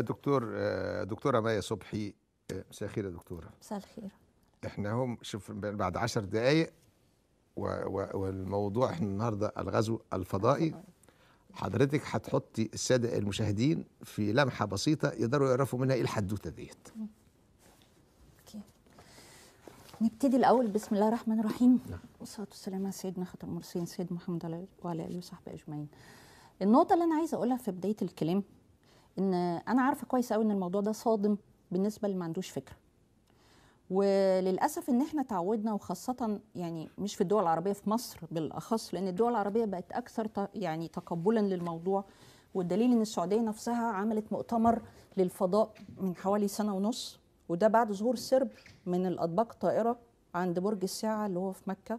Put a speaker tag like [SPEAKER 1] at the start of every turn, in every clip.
[SPEAKER 1] دكتور دكتورة مايا صبحي مساء الخير يا دكتورة.
[SPEAKER 2] مساء الخير.
[SPEAKER 1] إحنا هم شوف بعد عشر دقايق و و والموضوع إحنا النهارده الغزو الفضائي. حضرتك هتحطي السادة المشاهدين في لمحة بسيطة يقدروا يعرفوا منها إيه الحدوتة ديت.
[SPEAKER 2] نبتدي الأول بسم الله الرحمن الرحيم. والصلاة والسلام على سيدنا خاتم المرسلين سيد محمد وعلى آله وصحبه أجمعين. النقطة اللي أنا عايزة أقولها في بداية الكلام إن أنا عارفة كويس قوي إن الموضوع ده صادم بالنسبة اللي ما عندوش فكرة. وللأسف إن إحنا تعودنا وخاصة يعني مش في الدول العربية في مصر بالأخص لأن الدول العربية بقت أكثر يعني تقبلا للموضوع. والدليل إن السعودية نفسها عملت مؤتمر للفضاء من حوالي سنة ونص وده بعد ظهور سرب من الأطباق الطائرة عند برج الساعة اللي هو في مكة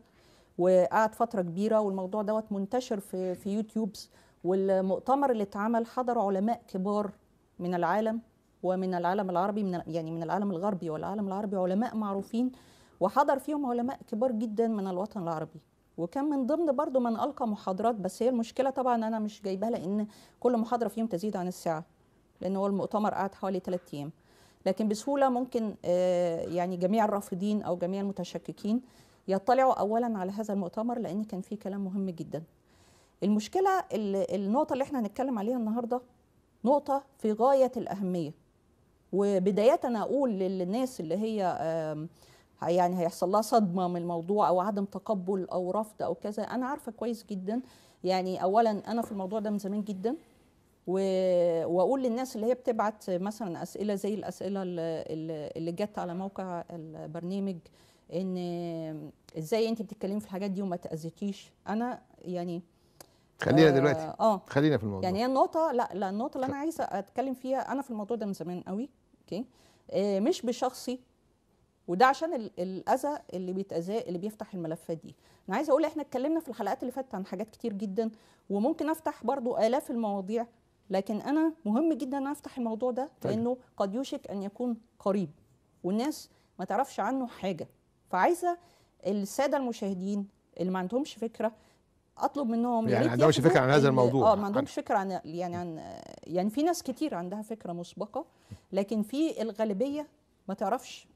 [SPEAKER 2] وقعد فترة كبيرة. والموضوع دوت منتشر في في يوتيوبز والمؤتمر اللي اتعمل حضر علماء كبار من العالم ومن العالم العربي من يعني من العالم الغربي والعالم العربي علماء معروفين وحضر فيهم علماء كبار جدا من الوطن العربي. وكان من ضمن برضو من ألقى محاضرات بس هي المشكلة طبعا أنا مش جايبها لأن كل محاضرة فيهم تزيد عن الساعة لأن هو المؤتمر قعد حوالي ثلاثة أيام. لكن بسهولة ممكن يعني جميع الرافضين أو جميع المتشككين يطلعوا أولا على هذا المؤتمر لأن كان فيه كلام مهم جدا. المشكلة النقطة اللي إحنا هنتكلم عليها النهاردة نقطة في غاية الأهمية. وبداية أنا أقول للناس اللي هي يعني هيحصل لها صدمة من الموضوع أو عدم تقبل أو رفض أو كذا أنا عارفة كويس جدا. يعني أولا أنا في الموضوع ده من زمان جدا. و... وأقول للناس اللي هي بتبعت مثلا أسئلة زي الأسئلة اللي, اللي جت على موقع البرنامج إن إزاي انت بتتكلمي في الحاجات دي وما تاذيتيش أنا يعني
[SPEAKER 1] خلينا دلوقتي.
[SPEAKER 2] آه.
[SPEAKER 1] خلينا في الموضوع.
[SPEAKER 2] يعني هي النقطة لا لا النقطة اللي أنا عايزة أتكلم فيها أنا في الموضوع ده من زمان قوي أوكي؟ آه مش بشخصي وده عشان الأذى اللي بيتأذاه اللي بيفتح الملفات دي. أنا عايزة أقول إحنا اتكلمنا في الحلقات اللي فاتت عن حاجات كتير جدا وممكن أفتح برضو آلاف المواضيع لكن أنا مهم جدا إن أفتح الموضوع ده لأنه قد يوشك أن يكون قريب والناس ما تعرفش عنه حاجة. فعايزة السادة المشاهدين اللي ما عندهمش فكرة أطلب منهم
[SPEAKER 1] يعني ما عندهمش فكرة عن هذا الموضوع.
[SPEAKER 2] آه ما عندهمش فكرة عن يعني عن يعني في ناس كتير عندها فكرة مسبقة لكن في الغالبية ما تعرفش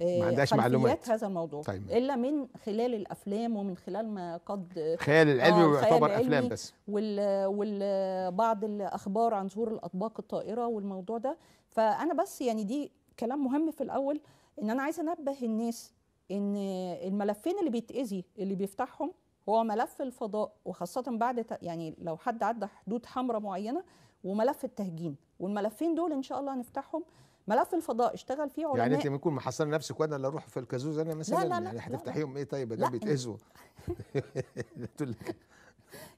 [SPEAKER 1] ما عندهاش معلومات.
[SPEAKER 2] هذا الموضوع. طيب. إلا من خلال الأفلام ومن خلال ما قد
[SPEAKER 1] خيال العلمي آه يعتبر أفلام بس.
[SPEAKER 2] وال والبعض الأخبار عن ظهور الأطباق الطائرة والموضوع ده. فأنا بس يعني دي كلام مهم في الأول إن أنا عايزة أنبه الناس إن الملفين اللي بيتأذي اللي بيفتحهم هو ملف الفضاء وخاصة بعد يعني لو حد عدى حدود حمراء معينة وملف التهجين. والملفين دول إن شاء الله هنفتحهم. ملف الفضاء اشتغل فيه علماء
[SPEAKER 1] يعني انت بتكون محصله نفسك وأنا اللي أروح في الكازوز أنا مثلا
[SPEAKER 2] لا لا لا
[SPEAKER 1] يعني هتفتحيهم إيه طيب؟ ده بيتأذوا.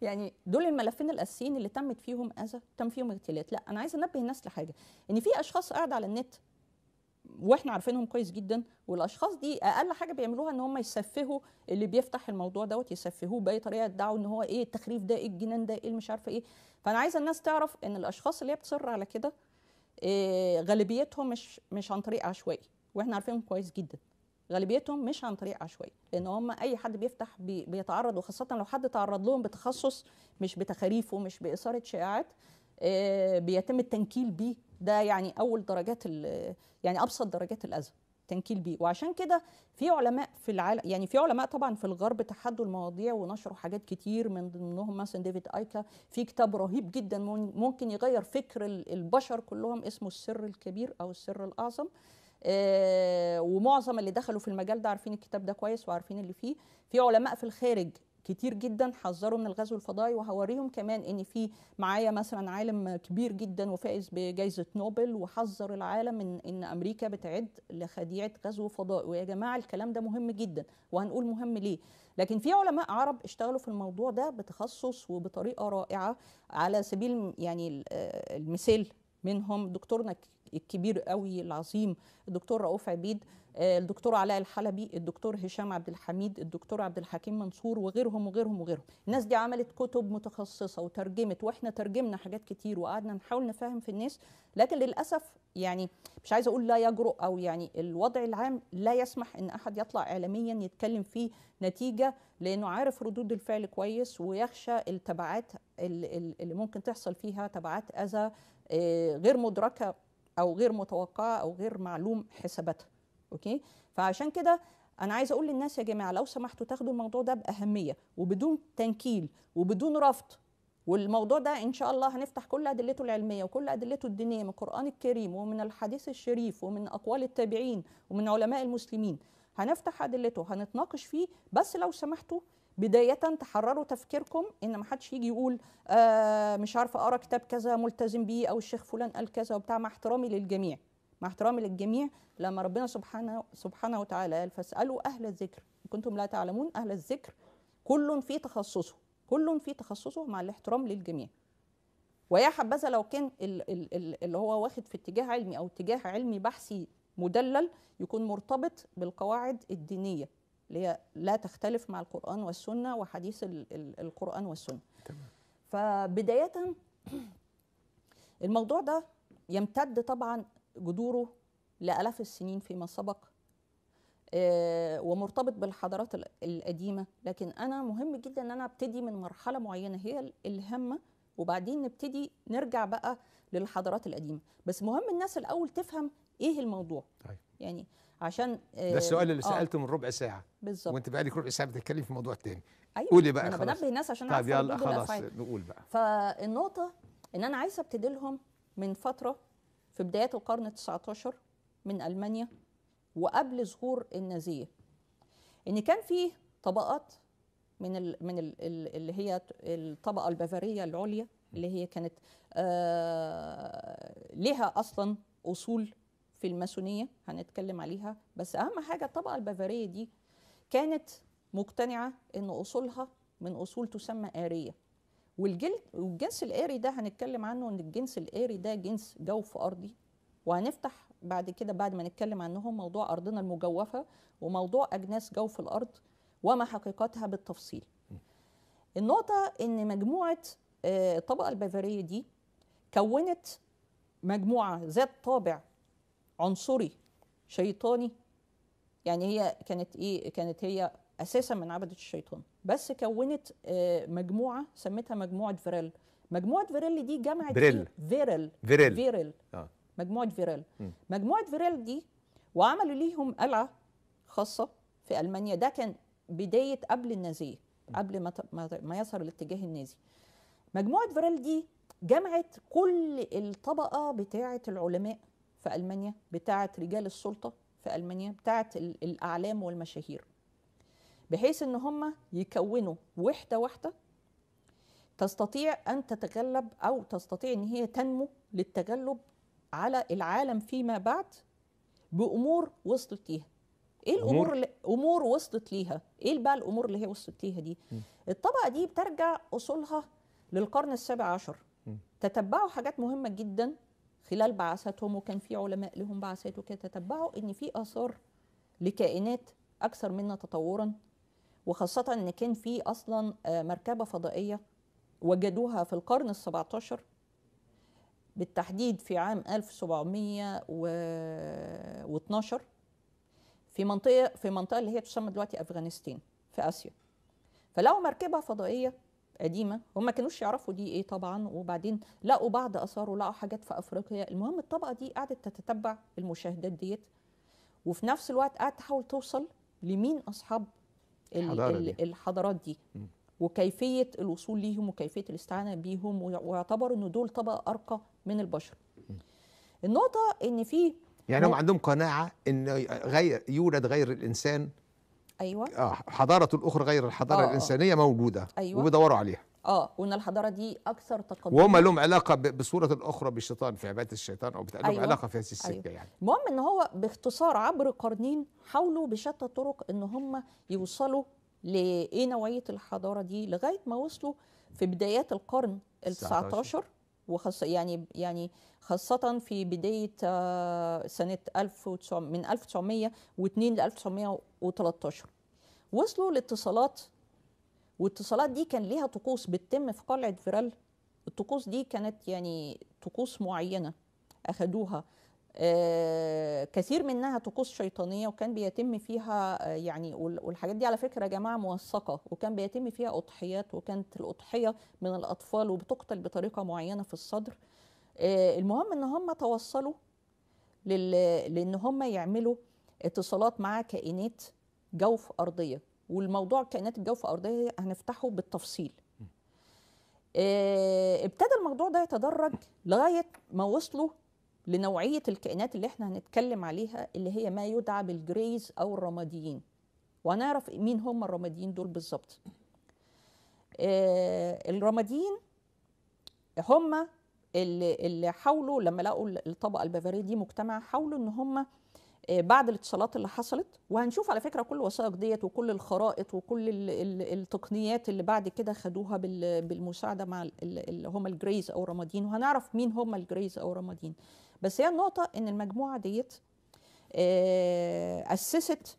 [SPEAKER 2] يعني دول الملفين الأساسيين اللي تمت فيهم أذى تم فيهم اغتيالات. لا أنا عايزة أنبه الناس لحاجة. إن في أشخاص قاعدة على النت وإحنا عارفينهم كويس جدا والأشخاص دي أقل حاجة بيعملوها إن هم يسفهوا اللي بيفتح الموضوع دوت يسفهوه بأي طريقة يدعوا إن هو إيه التخريف ده إيه الجنان ده إيه مش عارفة إيه. فأنا عايزة الناس تعرف إن الأشخاص اللي هي بتصر على كده إيه غالبيتهم مش مش عن طريق عشوائي وإحنا عارفينهم كويس جدا. غالبيتهم مش عن طريق عشوائي لأن هم أي حد بيفتح بي بيتعرض وخاصة لو حد تعرض لهم بتخصص مش بتخاريف ومش بإثارة شائعات إيه بيتم التنكيل بيه. ده يعني أول درجات يعني أبسط درجات الاذى تنكيل بيه. وعشان كده في علماء في العالم يعني في علماء طبعا في الغرب تحدوا المواضيع ونشروا حاجات كتير من ضمنهم مثلا ديفيد أيكا. في كتاب رهيب جدا ممكن يغير فكر البشر كلهم اسمه السر الكبير أو السر الأعظم. آه ومعظم اللي دخلوا في المجال ده عارفين الكتاب ده كويس وعارفين اللي فيه. في علماء في الخارج كتير جدا حذروا من الغزو الفضائي وهوريهم كمان إن في معايا مثلا عالم كبير جدا وفائز بجائزة نوبل وحذر العالم من إن أمريكا بتعد لخديعة غزو فضائي. ويا جماعة الكلام ده مهم جدا وهنقول مهم ليه؟ لكن في علماء عرب اشتغلوا في الموضوع ده بتخصص وبطريقة رائعة. على سبيل يعني المثال منهم دكتورنا الكبير قوي العظيم الدكتور رؤوف عبيد الدكتور علاء الحلبي الدكتور هشام عبد الحميد الدكتور عبد الحكيم منصور وغيرهم وغيرهم وغيرهم. الناس دي عملت كتب متخصصة وترجمت وإحنا ترجمنا حاجات كتير وقعدنا نحاول نفهم في الناس لكن للأسف يعني مش عايزة أقول لا يجرؤ أو يعني الوضع العام لا يسمح إن أحد يطلع إعلاميا يتكلم فيه نتيجة لأنه عارف ردود الفعل كويس ويخشى التبعات اللي ممكن تحصل فيها تبعات أذى آه، غير مدركة أو غير متوقعة أو غير معلوم حساباتها أوكي؟ فعشان كده أنا عايزة أقول للناس يا جماعة لو سمحتوا تاخدوا الموضوع ده بأهمية وبدون تنكيل وبدون رفض والموضوع ده إن شاء الله هنفتح كل أدلته العلمية وكل أدلته الدينية من القرآن الكريم ومن الحديث الشريف ومن أقوال التابعين ومن علماء المسلمين هنفتح أدلته هنتناقش فيه بس لو سمحتوا بداية تحرروا تفكيركم إن ما حدش يجي يقول آه مش عارفة أقرأ كتاب كذا ملتزم بيه أو الشيخ فلان قال كذا وبتاع. مع احترامي للجميع مع احترامي للجميع. لما ربنا سبحانه سبحانه وتعالى قال فاسألوا أهل الذكر. إن كنتم لا تعلمون أهل الذكر. كل في تخصصه كل في تخصصه مع الاحترام للجميع. ويا حبذا لو كان ال- ال- ال- اللي هو واخد في اتجاه علمي أو اتجاه علمي بحثي مدلل يكون مرتبط بالقواعد الدينية. اللي هي لا تختلف مع القرآن والسنة وحديث ال- ال- القرآن والسنة
[SPEAKER 1] تمام.
[SPEAKER 2] فبداية الموضوع ده يمتد طبعا جذوره لآلاف السنين فيما سبق آه، ومرتبط بالحضارات ال- القديمة لكن أنا مهم جدا إن أنا أبتدي من مرحلة معينة هي ال- الهامه وبعدين نبتدي نرجع بقى للحضارات القديمة بس مهم الناس الأول تفهم إيه الموضوع
[SPEAKER 1] طيب.
[SPEAKER 2] يعني عشان
[SPEAKER 1] ده السؤال اللي
[SPEAKER 2] آه،
[SPEAKER 1] سألته من ربع ساعة.
[SPEAKER 2] بالظبط.
[SPEAKER 1] وانت بقالك ربع ساعة بتتكلمي في موضوع تاني.
[SPEAKER 2] أيوه
[SPEAKER 1] قولي بقى
[SPEAKER 2] أنا
[SPEAKER 1] خلاص.
[SPEAKER 2] بنبه الناس عشان
[SPEAKER 1] طيب يلا خلاص نقول بقى.
[SPEAKER 2] فالنقطة إن أنا عايزة أبتدي لهم من فترة في بداية القرن ال 19 من ألمانيا وقبل ظهور النازية. إن كان في طبقات من ال من ال اللي هي الطبقة البافارية العليا اللي هي كانت آه لها أصلا أصول في الماسونية هنتكلم عليها بس أهم حاجة الطبقة البافارية دي كانت مقتنعة إن أصولها من أصول تسمى آرية. والجلد والجنس الآري ده هنتكلم عنه إن الجنس الآري ده جنس جوف أرضي. وهنفتح بعد كده بعد ما نتكلم عنهم موضوع أرضنا المجوفة وموضوع أجناس جوف الأرض وما حقيقتها بالتفصيل. النقطة إن مجموعة آه، الطبقة البافارية دي كونت مجموعة ذات طابع عنصري شيطاني. يعني هي كانت إيه كانت هي أساسا من عبدة الشيطان. بس كونت آه، مجموعة سميتها مجموعة فيريل. مجموعة فيريل دي جمعت. فيه- فيريل.
[SPEAKER 1] فيريل.
[SPEAKER 2] فيريل.
[SPEAKER 1] آه.
[SPEAKER 2] مجموعة فيريل. مجموعة فيريل دي وعملوا ليهم قلعة خاصة في ألمانيا. ده كان بداية قبل النازية قبل ما ما يظهر الاتجاه النازي. مجموعة فيريل دي جمعت كل الطبقة بتاعة العلماء. في ألمانيا بتاعه رجال السلطة في ألمانيا بتاعه ال- الأعلام والمشاهير بحيث إن هم يكونوا وحدة واحدة تستطيع أن تتغلب أو تستطيع إن هي تنمو للتغلب على العالم فيما بعد بأمور وصلت ليها إيه
[SPEAKER 1] الأمور؟
[SPEAKER 2] اللي أمور وصلت ليها إيه بقى الأمور اللي هي وصلت ليها دي
[SPEAKER 1] م.
[SPEAKER 2] الطبقة دي بترجع أصولها للقرن السابع عشر
[SPEAKER 1] م.
[SPEAKER 2] تتبعوا حاجات مهمة جدا خلال بعثاتهم وكان في علماء لهم بعثات وكده تتبعوا إن في آثار لكائنات أكثر منا تطورا. وخاصة إن كان في أصلا آه، مركبة فضائية وجدوها في القرن ال 17 بالتحديد في عام 1712 في منطقة في منطقة اللي هي تسمى دلوقتي أفغانستان في آسيا. فلقوا مركبة فضائية قديمة هم ما كانوش يعرفوا دي إيه طبعا وبعدين لقوا بعض اثار ولقوا حاجات في أفريقيا المهم الطبقة دي قعدت تتتبع المشاهدات ديت وفي نفس الوقت قعدت تحاول توصل لمين أصحاب ال-
[SPEAKER 1] الحضارة
[SPEAKER 2] ال-
[SPEAKER 1] دي.
[SPEAKER 2] الحضارات دي
[SPEAKER 1] م.
[SPEAKER 2] وكيفية الوصول ليهم وكيفية الاستعانة بيهم ويع- ويعتبروا إن دول طبقة أرقى من البشر النقطة إن في
[SPEAKER 1] يعني هم عندهم قناعة إن غير يولد غير الإنسان
[SPEAKER 2] أيوه
[SPEAKER 1] آه حضارة أخرى غير الحضارة
[SPEAKER 2] آه، آه.
[SPEAKER 1] الإنسانية موجودة
[SPEAKER 2] أيوة.
[SPEAKER 1] وبيدوروا عليها
[SPEAKER 2] آه وإن الحضارة دي أكثر تقدما
[SPEAKER 1] وهم لهم علاقة بصورة أخرى بالشيطان في عبادة الشيطان أو لهم
[SPEAKER 2] أيوة.
[SPEAKER 1] علاقة في هذه السكة
[SPEAKER 2] أيوة.
[SPEAKER 1] يعني
[SPEAKER 2] المهم إن هو باختصار عبر قرنين حاولوا بشتى الطرق إن هم يوصلوا لإيه نوعية الحضارة دي لغاية ما وصلوا في بدايات القرن ال 19 وخاصه يعني يعني خاصة في بداية آه، سنة 1900 من 1902 ل 1913 وصلوا لاتصالات والاتصالات دي كان ليها طقوس بتتم في قلعه فيرال الطقوس دي كانت يعني طقوس معينة اخذوها آه، كثير منها طقوس شيطانية وكان بيتم فيها آه، يعني وال- والحاجات دي على فكرة يا جماعة موثقة وكان بيتم فيها أضحيات وكانت الأضحية من الأطفال وبتقتل بطريقة معينة في الصدر. آه، المهم إن هم توصلوا. لإن هم يعملوا اتصالات مع كائنات جوف أرضية والموضوع كائنات الجوف الارضيه هنفتحه بالتفصيل. آه، ابتدى الموضوع ده يتدرج لغاية ما وصلوا لنوعية الكائنات اللي إحنا هنتكلم عليها اللي هي ما يدعى بالجريز أو الرماديين. وهنعرف مين هم الرماديين دول بالظبط. آه، الرماديين هم اللي, اللي حاولوا لما لقوا الطبقة البافاريه دي مجتمع حاولوا إن هم بعد الاتصالات اللي حصلت وهنشوف على فكرة كل الوثائق ديت وكل الخرائط وكل ال- ال- التقنيات اللي بعد كده خدوها بال- بالمساعدة مع ال- ال- اللي هم ال Greys أو الرماديين وهنعرف مين هم ال Greys أو الرماديين بس هي النقطة إن المجموعة ديت آه، أسست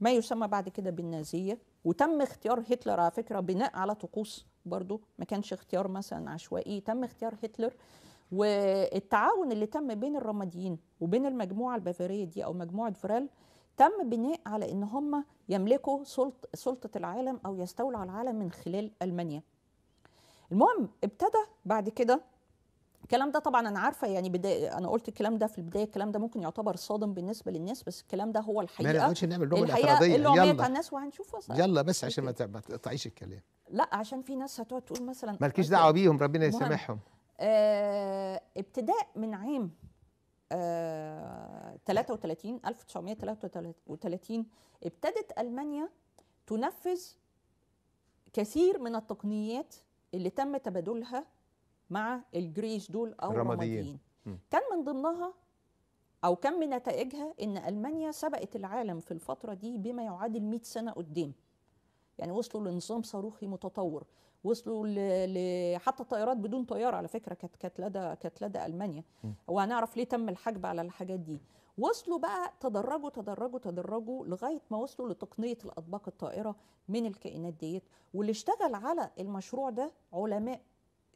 [SPEAKER 2] ما يسمى بعد كده بالنازية وتم اختيار هتلر على فكرة بناء على طقوس برضو ما كانش اختيار مثلا عشوائي تم اختيار هتلر والتعاون اللي تم بين الرماديين وبين المجموعة البافارية دي أو مجموعة فرال تم بناء على إن هم يملكوا سلط سلطة العالم أو يستولوا على العالم من خلال ألمانيا. المهم ابتدى بعد كده الكلام ده طبعا أنا عارفة يعني بداية أنا قلت الكلام ده في البداية الكلام ده ممكن يعتبر صادم بالنسبة للناس بس الكلام ده هو
[SPEAKER 1] ما
[SPEAKER 2] الحقيقة
[SPEAKER 1] نقعدش نعمل لغه
[SPEAKER 2] الحقيقة
[SPEAKER 1] اعتراضيه
[SPEAKER 2] اللي على
[SPEAKER 1] يلا
[SPEAKER 2] الناس وهنشوف وثائق.
[SPEAKER 1] يلا بس عشان ما ما تقطعيش الكلام
[SPEAKER 2] لا عشان في ناس هتقعد تقول مثلا
[SPEAKER 1] مالكيش دعوة بيهم ربنا. يسامحهم
[SPEAKER 2] آه ابتداء من عام آه 33 1933 ابتدت ألمانيا تنفذ كثير من التقنيات اللي تم تبادلها مع الجريش دول أو
[SPEAKER 1] الرماديين.
[SPEAKER 2] كان من ضمنها أو كان من نتائجها إن ألمانيا سبقت العالم في الفترة دي بما يعادل 100 سنة قدام. يعني وصلوا لنظام صاروخي متطور وصلوا ل... ل... حتى طيارات بدون طيار على فكرة كانت كانت لدى كانت لدى
[SPEAKER 1] ألمانيا.
[SPEAKER 2] وهنعرف ليه تم الحجب على الحاجات دي وصلوا بقى تدرجوا تدرجوا تدرجوا لغاية ما وصلوا لتقنية الأطباق الطائرة من الكائنات ديت واللي اشتغل على المشروع ده علماء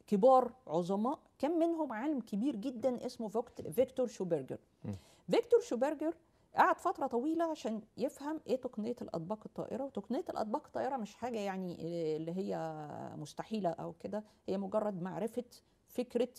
[SPEAKER 2] كبار عظماء كان منهم عالم كبير جدا اسمه فيكتور شوبرجر. فيكتور شوبرجر قعد فترة طويلة عشان يفهم إيه تقنية الأطباق الطائرة وتقنية الأطباق الطائرة مش حاجة يعني إيه اللي هي مستحيلة أو كده. هي مجرد معرفة فكرة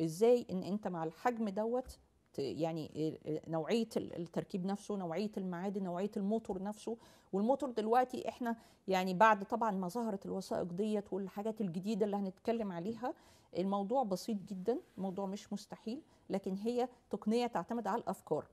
[SPEAKER 2] إزاي إن أنت مع الحجم دوت يعني إيه نوعية ال- التركيب نفسه نوعية المعادن نوعية الموتور نفسه. والموتور دلوقتي إحنا يعني بعد طبعا ما ظهرت الوثائق ديت والحاجات الجديدة اللي هنتكلم عليها الموضوع بسيط جدا الموضوع مش مستحيل لكن هي تقنية تعتمد على الأفكار.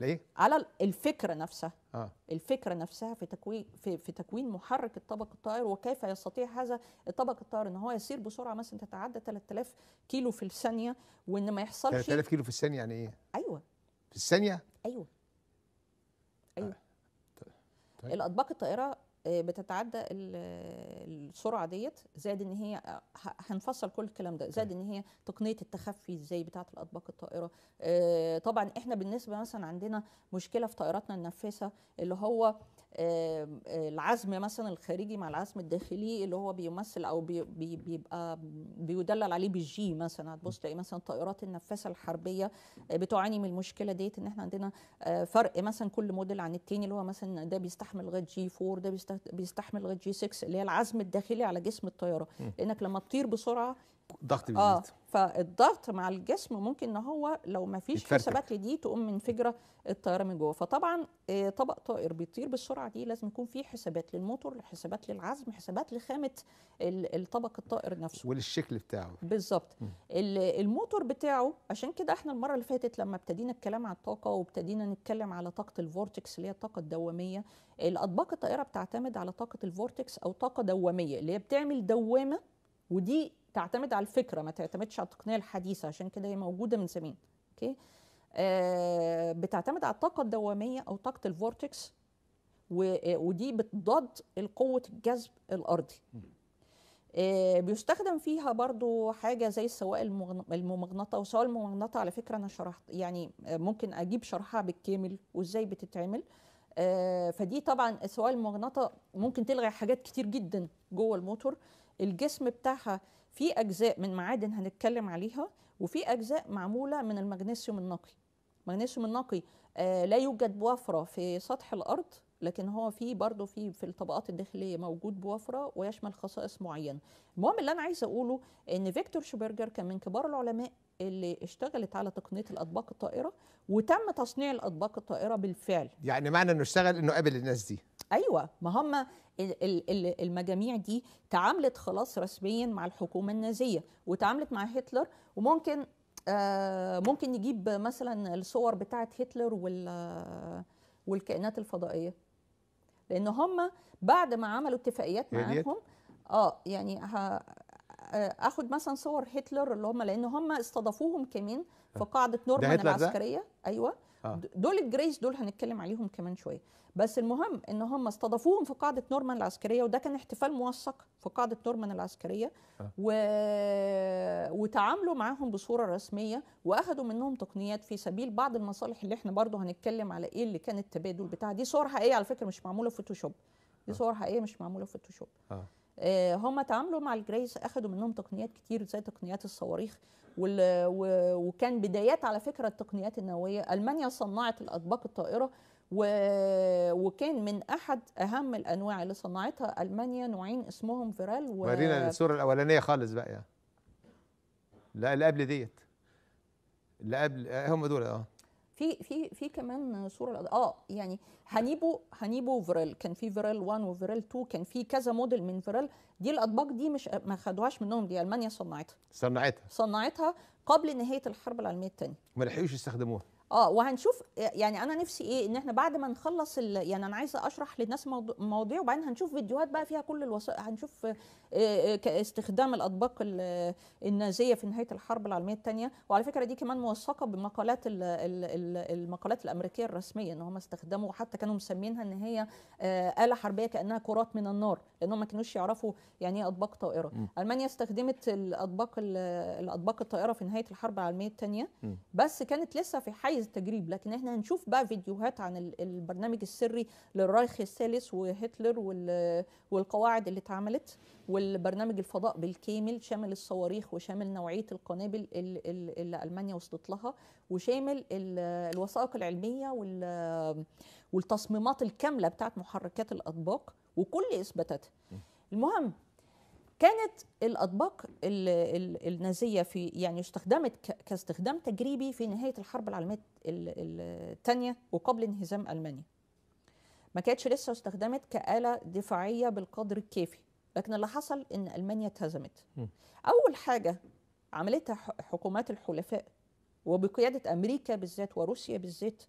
[SPEAKER 1] ليه؟
[SPEAKER 2] على الفكرة نفسها
[SPEAKER 1] آه
[SPEAKER 2] الفكرة نفسها في تكوين في, في تكوين محرك الطبق الطائر وكيف يستطيع هذا الطبق الطائر إن هو يسير بسرعة مثلا تتعدى 3000 كيلو في الثانية وإن ما يحصلش
[SPEAKER 1] 3000 كيلو في الثانية يعني إيه؟
[SPEAKER 2] أيوه
[SPEAKER 1] في الثانية؟
[SPEAKER 2] أيوه أيوه
[SPEAKER 1] طيب.
[SPEAKER 2] الأطباق الطائرة آه، بتتعدى ال- السرعة ديت زائد إن هي آه، هنفصل كل الكلام ده زائد إن هي تقنية التخفي إزاي بتاعة الأطباق الطائرة. آه، طبعا إحنا بالنسبة مثلا عندنا مشكلة في طائراتنا النفاثة اللي هو آه، آه، العزم مثلا الخارجي مع العزم الداخلي اللي هو بيمثل أو بي بي بيبقى بيدلل عليه بال G مثلا. هتبص تلاقي مثلا طائرات النفاثة الحربية آه، بتعاني من المشكلة ديت إن إحنا عندنا آه، فرق مثلا كل موديل عن التاني اللي هو مثلا ده بيستحمل لغاية G 4 ده بيست- بيستحمل لغايه G 6 اللي هي العزم الداخلي على جسم
[SPEAKER 1] الطيارة.
[SPEAKER 2] لأنك لما تطير بسرعة
[SPEAKER 1] ضغط
[SPEAKER 2] آه
[SPEAKER 1] بيزيد
[SPEAKER 2] فالضغط مع الجسم ممكن إن هو لو ما فيش. حسابات لده تقوم منفجره الطيارة من جوه. فطبعا آه، طبق طائر بيطير بالسرعة دي لازم يكون فيه حسابات للموتور حسابات للعزم حسابات لخامة ال- الطبق الطائر نفسه.
[SPEAKER 1] وللشكل بتاعه.
[SPEAKER 2] بالظبط. الموتور بتاعه عشان كده إحنا المرة اللي فاتت لما ابتدينا الكلام عن الطاقة وابتدينا نتكلم على طاقة ال vortex اللي هي الطاقة الدوامية الأطباق الطائرة بتعتمد على طاقة ال vortex أو طاقة دوامية اللي هي بتعمل دوامة ودي تعتمد على الفكرة ما تعتمدش على التقنية الحديثة عشان كده هي موجودة من زمان okay؟ آه بتعتمد على الطاقة الدوامية أو طاقة ال vortex ودي بتضاد قوه الجذب الأرضي. آه، بيستخدم فيها برضو حاجة زي السوائل الممغنطة والسوائل الممغنطة على فكرة أنا شرحت يعني ممكن أجيب شرحها بالكامل وإزاي بتتعمل. آه، فدي طبعا السوائل الممغنطة ممكن تلغي حاجات كتير جدا جوه الموتور. الجسم بتاعها فيه أجزاء من معادن هنتكلم عليها وفي أجزاء معمولة من المغنيسيوم النقي. المغنيسيوم النقي آه، لا يوجد بوفرة في سطح الأرض لكن هو في برضه في في الطبقات الداخلية موجود بوفرة ويشمل خصائص معينة. المهم اللي أنا عايزة أقوله إن فيكتور شوبرجر كان من كبار العلماء اللي اشتغلت على تقنية الأطباق الطائرة وتم تصنيع الأطباق الطائرة بالفعل.
[SPEAKER 1] يعني معنى إنه اشتغل إنه قابل الناس دي.
[SPEAKER 2] أيوه ما هم ال- ال- ال- المجاميع دي تعاملت خلاص رسميا مع الحكومة النازية وتعاملت مع هتلر. وممكن آه ممكن نجيب مثلا الصور بتاعه هتلر وال والكائنات الفضائية. لأن هم بعد ما عملوا اتفاقيات؟ معاهم آه يعني ه... آه، آخد مثلا صور هتلر اللي هم لأن هم استضافوهم كمان في قاعدة نورمان
[SPEAKER 1] هتلر ده؟
[SPEAKER 2] العسكرية أيوه
[SPEAKER 1] آه.
[SPEAKER 2] دول ال Greys دول هنتكلم عليهم كمان شوية. بس المهم إن هم استضافوهم في قاعدة نورمان العسكرية وده كان احتفال موثق في قاعدة نورمان العسكرية.
[SPEAKER 1] آه.
[SPEAKER 2] و... وتعاملوا معاهم بصورة رسمية وأخدوا منهم تقنيات في سبيل بعض المصالح اللي إحنا برضو هنتكلم على إيه اللي كان التبادل بتاع دي صور حقيقيه على فكرة؟ مش معمولة فوتوشوب. دي صور حقيقيه مش معمولة فوتوشوب.
[SPEAKER 1] آه.
[SPEAKER 2] آه، هم تعاملوا مع ال Greys اخذوا منهم تقنيات كتير زي تقنيات الصواريخ. وكان بدايات على فكرة التقنيات النووية. ألمانيا صنعت الأطباق الطائرة. وكان من أحد أهم الأنواع اللي صنعتها ألمانيا نوعين اسمهم فيرال و...
[SPEAKER 1] ورينا الصورة الأولانية خالص بقى. يعني لا اللي قبل ديت. اللي قبل هم دول آه.
[SPEAKER 2] في في في كمان صورة آه يعني هنيبو هنيبو فيرال كان في فيرال 1 وفيرال 2 كان في كذا موديل من فيرال دي الأطباق دي مش ما خدوهاش منهم دي ألمانيا صنعتها.
[SPEAKER 1] صنعتها.
[SPEAKER 2] صنعتها قبل نهاية الحرب العالمية الثانية
[SPEAKER 1] ما لحقوش يستخدموها.
[SPEAKER 2] آه وهنشوف يعني أنا نفسي إيه إن إحنا بعد ما نخلص. يعني أنا عايزة أشرح للناس مواضيع وبعدين هنشوف فيديوهات بقى فيها كل الوثائق هنشوف استخدام الأطباق ال- النازية في نهاية الحرب العالمية الثانية وعلى فكرة دي كمان موثقة بمقالات ال... ال... ال- المقالات الأمريكية الرسمية إن هم استخدموا حتى كانوا مسمينها إن هي آه، آلة حربية كأنها كرات من النار لانهم ما كانوش يعرفوا يعني إيه أطباق طائرة
[SPEAKER 1] م.
[SPEAKER 2] ألمانيا استخدمت الأطباق ال- الأطباق الطائرة في نهاية الحرب العالمية
[SPEAKER 1] الثانية.
[SPEAKER 2] بس كانت لسه في حيز التجريب لكن إحنا هنشوف بقى فيديوهات عن ال- البرنامج السري للرايخ الثالث وهتلر وال- والقواعد اللي اتعملت والبرنامج الفضاء بالكامل شامل الصواريخ وشامل نوعية القنابل ال- ال- اللي ألمانيا وصلت لها وشامل ال- الوثائق العلمية وال- والتصميمات الكاملة بتاعت محركات الأطباق وكل اثباتاتها المهم كانت الأطباق ال- ال- النازية في يعني استخدمت كاستخدام تجريبي في نهاية الحرب العالمية الثانية وقبل انهزام ألمانيا. ما كانتش لسه استخدمت كآلة دفاعية بالقدر الكافي. لكن اللي حصل إن ألمانيا اتهزمت. أول حاجة عملتها حكومات الحلفاء وبقيادة أمريكا بالذات وروسيا بالذات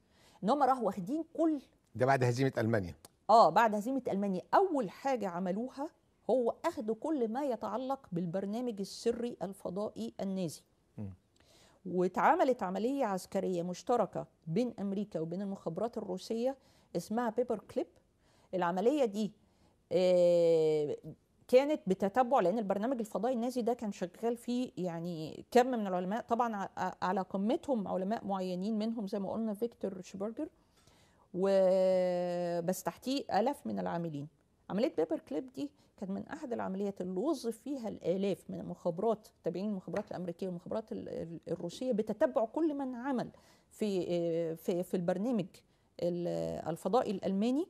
[SPEAKER 2] إن هم راحوا واخدين كل
[SPEAKER 1] ده بعد هزيمة ألمانيا.
[SPEAKER 2] آه بعد هزيمة ألمانيا. أول حاجة عملوها هو اخذوا كل ما يتعلق بالبرنامج السري الفضائي النازي. واتعملت عملية عسكرية مشتركة بين أمريكا وبين المخابرات الروسية اسمها Paperclip العملية دي آه، كانت بتتبع لأن البرنامج الفضائي النازي ده كان شغال فيه يعني كم من العلماء طبعا على قمتهم علماء معينين منهم زي ما قلنا فيكتور شبرجر وبس تحتيه آلاف من العاملين. عملية Paperclip دي كانت من أحد العمليات اللي وظف فيها الآلاف من المخابرات تابعين المخابرات الأمريكية والمخابرات ال- ال- الروسية بتتبع كل من عمل في في في البرنامج ال- الفضائي الألماني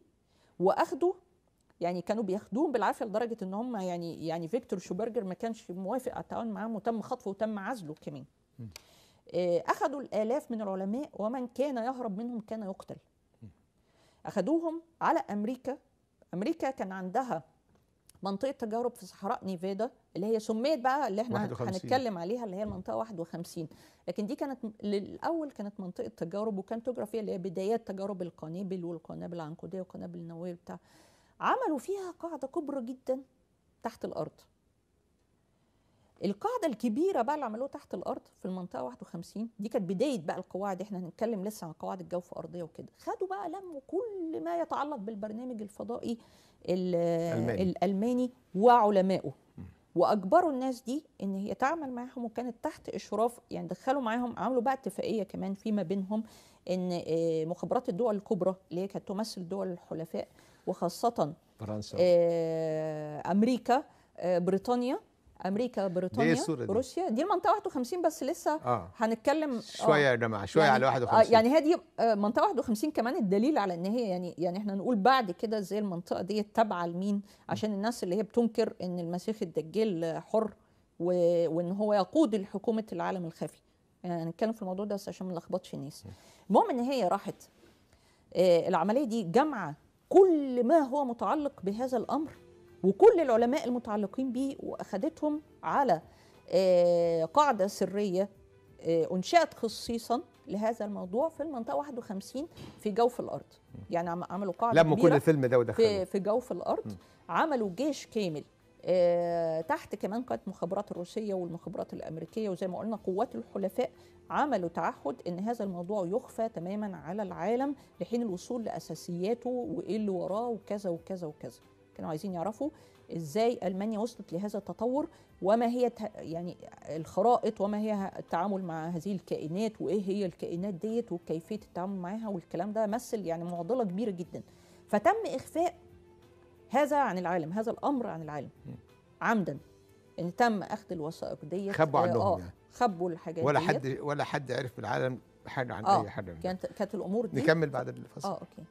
[SPEAKER 2] وأخدوا يعني كانوا بياخدوهم بالعافية لدرجة إن هم يعني يعني فيكتور شوبرجر ما كانش موافق على التعاون معاهم وتم خطفه وتم عزله كمان. آه، اخذوا الآلاف من العلماء ومن كان يهرب منهم كان يقتل. اخذوهم على أمريكا أمريكا كان عندها منطقة تجارب في صحراء نيفادا اللي هي سميت بقى اللي إحنا
[SPEAKER 1] 51.
[SPEAKER 2] هنتكلم عليها اللي هي المنطقة 51 لكن دي كانت للأول كانت منطقة تجارب وكان تجرى فيها اللي هي بدايات تجارب القنابل والقنابل العنقودية والقنابل النووية بتاع عملوا فيها قاعدة كبرى جدا تحت الأرض. القاعدة الكبيرة بقى اللي عملوها تحت الأرض في المنطقة 51 دي كانت بداية بقى القواعد. إحنا هنتكلم لسه عن قواعد الجو في أرضية وكده. خدوا بقى لموا كل ما يتعلق بالبرنامج الفضائي ال-
[SPEAKER 1] ألماني.
[SPEAKER 2] الألماني وعلمائه. وأجبروا الناس دي إن هي تعمل معاهم وكانت تحت إشراف يعني دخلوا معاهم عملوا بقى اتفاقية كمان فيما بينهم إن آه، مخابرات الدول الكبرى اللي هي كانت تمثل دول الحلفاء وخاصة
[SPEAKER 1] فرنسا.
[SPEAKER 2] آه، أمريكا آه، بريطانيا. أمريكا بريطانيا
[SPEAKER 1] الصورة دي؟
[SPEAKER 2] روسيا. دي المنطقة 51 بس لسه
[SPEAKER 1] آه.
[SPEAKER 2] هنتكلم آه،
[SPEAKER 1] شوية يا جماعة شوية
[SPEAKER 2] يعني
[SPEAKER 1] على
[SPEAKER 2] آه
[SPEAKER 1] 51
[SPEAKER 2] يعني هي دي آه، منطقة 51 كمان الدليل على إن هي يعني يعني إحنا نقول بعد كده زي المنطقة دي تابعة لمين؟ عشان الناس اللي هي بتنكر إن المسيح الدجال حر و- وإن هو يقود حكومه العالم الخفي. يعني هنتكلم في الموضوع ده بس عشان ما نلخبطش الناس. المهم إن هي راحت آه، العملية دي جامعه كل ما هو متعلق بهذا الأمر وكل العلماء المتعلقين به واخدتهم على آه، قاعدة سرية آه، أنشأت خصيصا لهذا الموضوع في المنطقة 51 في جوف الأرض. يعني عم- عملوا
[SPEAKER 1] قاعدة
[SPEAKER 2] كبيره
[SPEAKER 1] كل الفيلم ده
[SPEAKER 2] في جوف الأرض. عملوا جيش كامل. تحت كمان كانت المخابرات الروسية والمخابرات الأمريكية وزي ما قلنا قوات الحلفاء عملوا تعهد إن هذا الموضوع يخفى تماما على العالم لحين الوصول لأساسياته وإيه اللي وراه وكذا وكذا وكذا. كانوا عايزين يعرفوا إزاي ألمانيا وصلت لهذا التطور وما هي يعني الخرائط وما هي التعامل مع هذه الكائنات وإيه هي الكائنات ديت وكيفية التعامل معاها والكلام ده مثل يعني معضلة كبيرة جدا. فتم إخفاء هذا عن العالم هذا الأمر عن العالم عمدا ان تم أخذ الوثائق ديت
[SPEAKER 1] خبوا
[SPEAKER 2] آه،
[SPEAKER 1] عنهم
[SPEAKER 2] آه
[SPEAKER 1] يعني.
[SPEAKER 2] خبوا الحاجات
[SPEAKER 1] ولا. حد ولا حد عرف في العالم حاجة عن
[SPEAKER 2] آه،
[SPEAKER 1] أي حاجة.
[SPEAKER 2] كانت كانت الأمور دي
[SPEAKER 1] نكمل بعد الفصل
[SPEAKER 2] آه أوكي